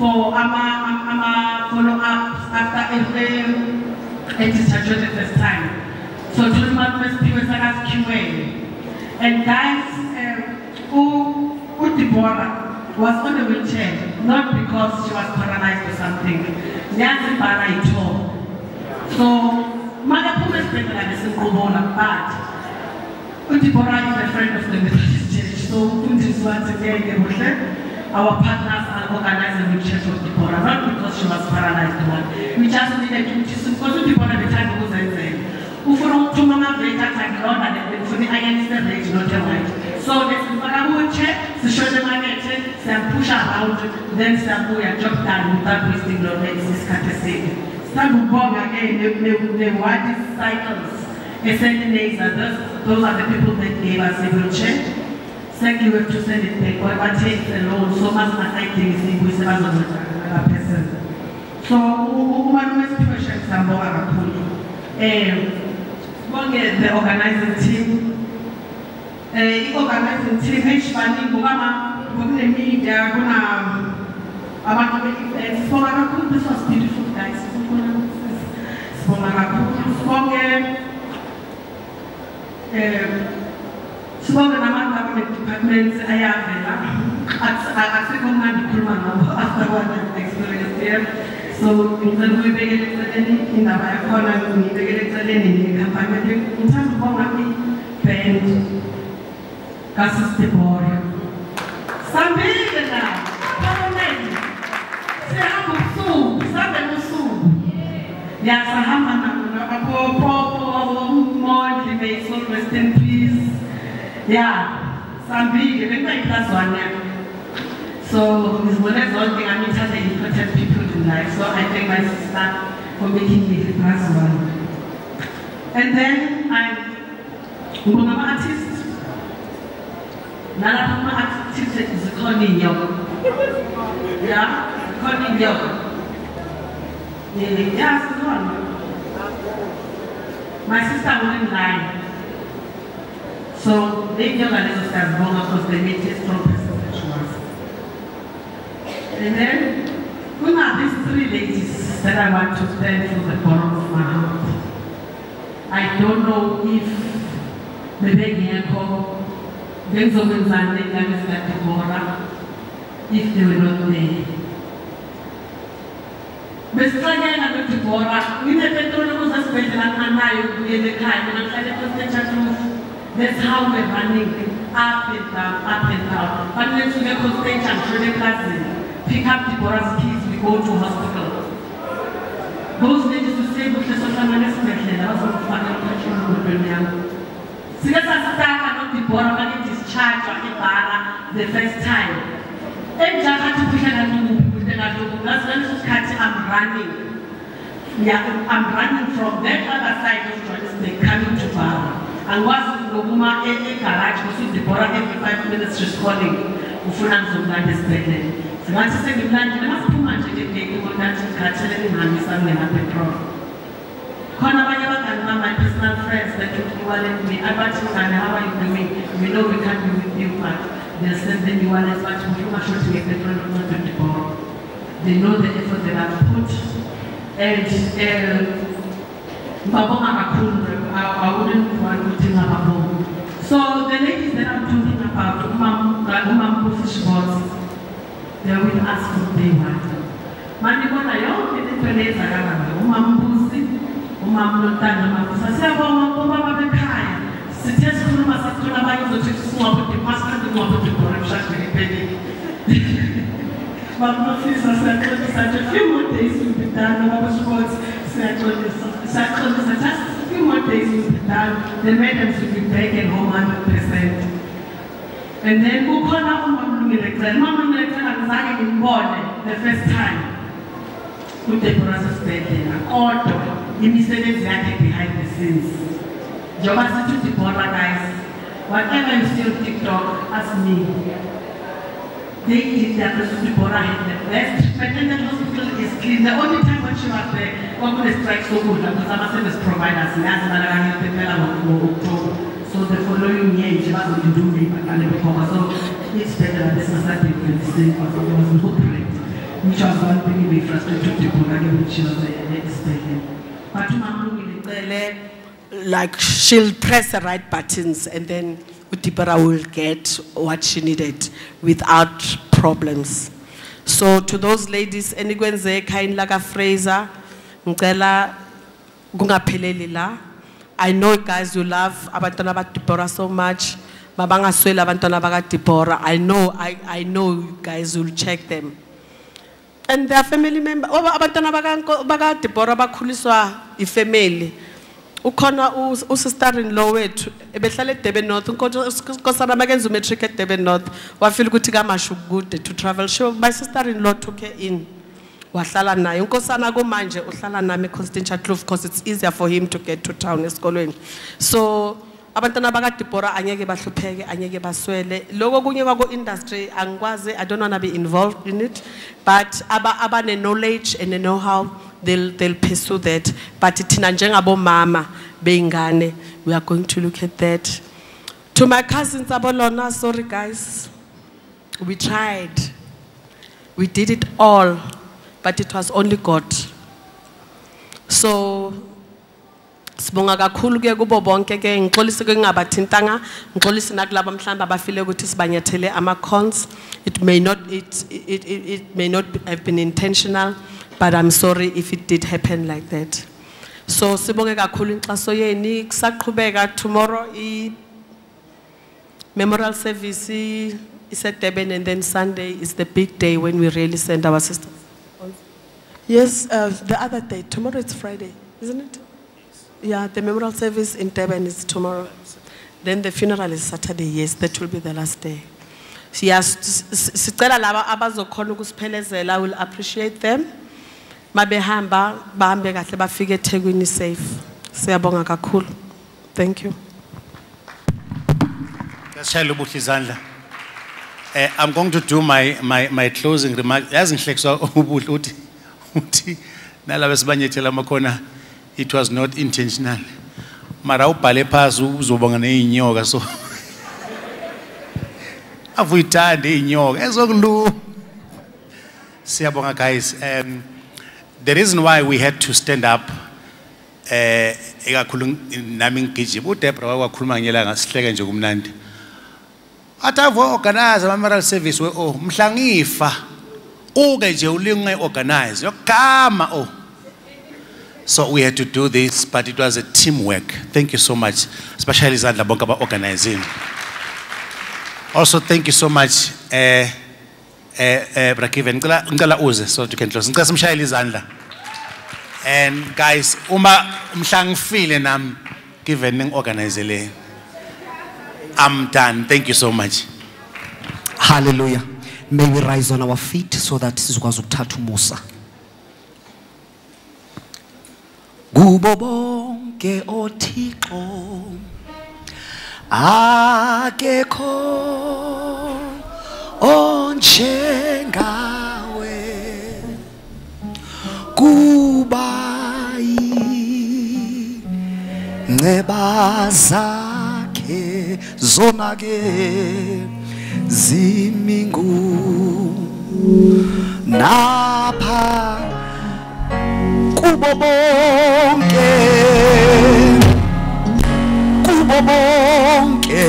for AMA, AMA follow-ups after etischarge the first time so thina umalume siphiwe sakasikhiweni and guys, um, who Deborah was on a wheelchair, not because she was paralyzed or something. Nyanzi bara ito. So, Mother Puma's pregnant is in Kubona, but Deborah is a friend of the Methodist Church. So, this once again, our partners are organizing wheelchairs for Deborah, not because she was paralyzed one. We just needed to, because Deborah the time was insane. ufuna ukuthuma amaveti athangilona ndifuna i-against the rate not a white so lesifaka kutshe sishone emakethe siyaphusha around then siyabuya job done without wasting no next isikhathi eside sithanda ukubonga-ke ne-wadi cycles. Esenineza those are the people that gave us a wheelchair Secondly, we have to send it back. What what takes the loan, so much as I think is we say as a person. So, umalume siphiwe siyambonga kakhulu. Eh, bonke the organizing team eh i-organizing team ejibaningi kukama kune-media kuna abantu be-events sibonga kakhulu this was beautiful guys. Sibonga kakhulu. Sibonge sibonge nama-government departments ayavela asikho mnandi ukukhuluma ngabo after what I've experienced here. So ngicela ukuyibekela eceleni indaba yakhona ngiyibekele eceleni nekhampani ngithanda ukubonga i-band kasistebora sambile na parliament sihamba ubusuku sihambe nosuku yasahamba nabopopo may soul rest in peace. Yeah sambile bekubayi-plus one yami so ngizibone zonke ngami the important people in life so i thank my sister for making me the plus one and then i'm ngibonga ama-artist nalapho ama-artist zikhona iy'nyoka ya zikhona iy'nyoka Yeah, yeah, it's gone. My sister wouldn't lie. So they feel that this was wrong because they made a strong person that she. And then, who are these three ladies that I want to thank from the bottom of my heart? I don't know if the Begeko, Benzomenzane, and Mr. Deborah, if they were not there. besihlangana nodibora nginepetroli kuzasibhedlela nganayo ukuyela ekhaya mina ngihlale econstantin that's how we're running up and down up and down fanele suke econstantin ngishone eplazini pick up dibora's kids we go to hospital. Those ladies who usey kuhle sohlangana esibhedlela bazokufaka ipetroli emotweni yami sike sasitaka nodibora bake-discharge ebhara the first time. Enjakathi kuhle kantukubi kuhle kaloku ngasileso sikhathi i'm running. Yeah, i'm running from that other side of johannesburg coming to bar angikwazi nokuma egaraji kusudibhora every five minutes she's calling ufuna ngizomlanda esibhedlela singathi sengimlandile masiphuma nje ngegeki ngonathi ngikhathele ngihambisa ngenapetrol khona abanye abangani bami my personal friends that would ewallet me abathi mngane how are you doing we know we can't be with you but they'll send them ewallet bathi ufuna shoti ngepetrol uncedo dibhora they know the effort that I've put. And Babonga Rakun, I wouldn't want to think about So the ladies that I'm talking about, Umam Umam Fish Bots, they're with us from day one. Mandibona yonke into leyenzakala ngayo umambusi umamlotana mabusa siyabonga ngoba babekhaya. Sithe sikhuluma sakhona abanye uzothi singabude masikade khona emshadweni iphelile Mafisa siyaxolisa nje. Few more days will be done Baba Sports siyaxolisa siyaxolisa just a few more days done the madams will be back at home 100% and then kukhona umamlungile ecela umamlungile ecela ngizange ngimbone the first time uDeborah sesibhedlela kodwa imisebenzi yakhe behind the scenes njengoba sithi uDeborah guys whatever you see on TikTok ask me they did that that hospital is clean. The only time when she was there, one could strike so good because I'm a service provider, so that's another who prepare October. So the following year, she was going to do me. So it's better that this same because was. Which was one thing we frustrated Deborah when she was there. But to my like she'll press the right buttons and then Utipara will get what she needed without problems. So to those ladies, enikwenze kind like a Fraser, ngicela kungapheleli. I know guys you love abantwana bakaDeborah so much. Mabangaswela abantwana bakaDeborah. I know I I know you guys will check them. And their family member, oba abantwana baka bakaDeborah bakhuliswa ifamily. Ukhona usister in law wethu eDurban North. Unkosana umatric eDurban North. Wafila ukuthi kamashu kude to travel. Sure my sister in law took her in. Wahlala naye. Unkosana kumanje uhlala nami eConstantia Kloof because it's easier for him to get to town esikolweni. So abantwana bakaDeborah angeke bahlupheke angeke baswele. Lokho kunye kwako industry angikwazi i don't want to be involved in it but aba abane knowledge and a know how they'll they'll pursue that. But thina njengabomama beingane we are going to look at that. To my cousins abolona sorry guys we tried. We did it all but it was only god. So sibonga kakhulu ke kubo bonke ke ngixolise ngixolise mhlawumbe abafile ukuthi ama-cons it may not it, it, it, it may not have been intentional but i'm sorry if it did happen like that so sibonge kakhulu inxaso yeni kusaqhubeka tomorrow i memorial service i- is at Durban and then Sunday is the big day when we really send our sisters. Yes, uh, the other day, tomorrow it's Friday, isn't it? Yeah, the memorial service in Durban is tomorrow. Then the funeral is Saturday, yes, that will be the last day. S- sicela will appreciate them. Mabehamba, bahambe safe. Thank you. Yasishayela ubuhle. Eh, I'm going to do my, my, my closing remark. Yazi ngihlekiswa ubuhle uthi uthi nalaba sibanyethela amakhona it was not intentional. Mara ubhale phansi uzobonga neinyoka so avuyithande inyoka ezokulu. Siyabonga guys. Um, the reason why we had to stand up eh ekakhulu nami ngigijima uDebra wakhuluma ngelanga sihleke nje kumnandi athi avo organize ama memorial service we oh mhla ngifa uke nje ulinge organize yokugama oh so we had to do this but it was a teamwork. Thank you so much especially izandla bonke aba organizing. Also thank you so much eh eh eh Brakiven ngicela ngicela uze so that you can close. Ngala simshayele izandla. And guys uma mhla feeling I'm given ng organizele. I'm done. Thank you so much. Hallelujah. May we rise on our feet so that sizokwazi ukuthatha umusa. Kubo bonke othixo. Akekho onjengawe kubayi nceba zakhe. Zona ke zimingu napha kubo bonke. Kubo bonke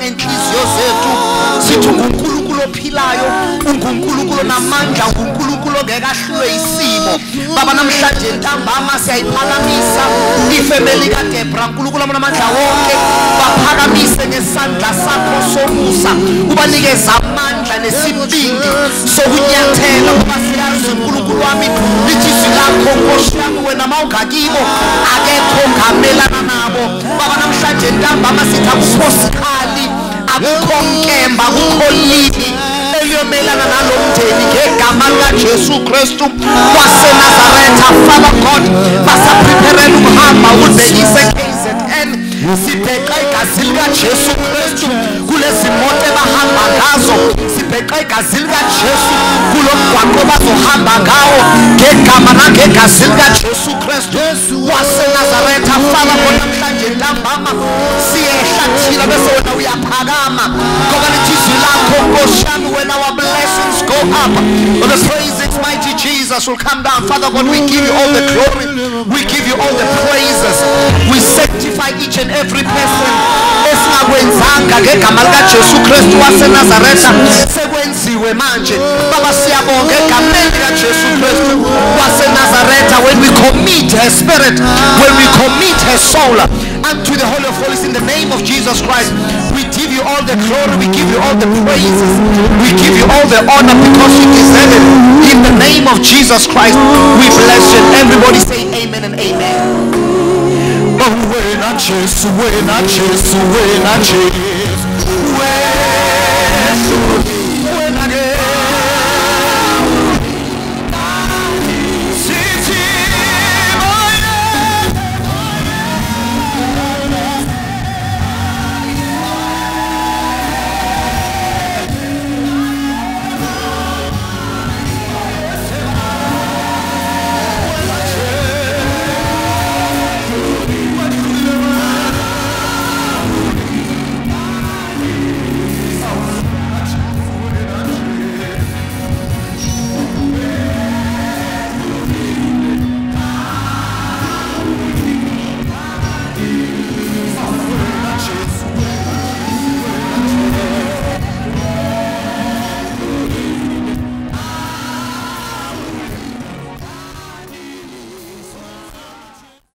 namhlanje siyafakaza futhi siyasho ngemilomo nangenhliziyo zethu. Sithi ngunkulunkulu unkulunkulu ophilayo ungunkulunkulu namandla ungunkulunkulu ongeke ahlulwe isimo baba namhlanje ntambama siyayiphakamisa. Ifemeli kadebra nkulunkulu amandla wonke baphakamise ngesandla sakho somusa. Ubanikeza amandla nesibindi sokunyathela ngoba siyazi unkulunkulu wami lithizwi lakho nkosi yami wena ma ungakibo akekho ngamelana nabo. Baba namhlanje ntambama sithi akukho sikhali akukho nkemba eliyomelana nalo mndeni ngegama likajesu kristu wasenazaretha. Father god basaprepherele ukuhamba uzeyise kzn sibheqa igazi likajesu kristu kulezi moto ebahamba ngazo. Sibheqa igazi likajesu kulo mgwaqo bazohamba ngawo. Ngegama nangegazi likajesu kristu wasenazaretha. Father god wena uyaphakama ngoba lithizwi lakho nkosi yami when our blessings go up. When the praises mighty jesus will come down father god we give you all the glory. We give you all the praises. We sanctify each and every person. When we commit her spirit when we commit her soul in the name of jesus christ we give you all the glory we give you all the praises we give you all the honor because you deserve it. In the name of jesus christ we bless you. Everybody say amen and amen. Oh.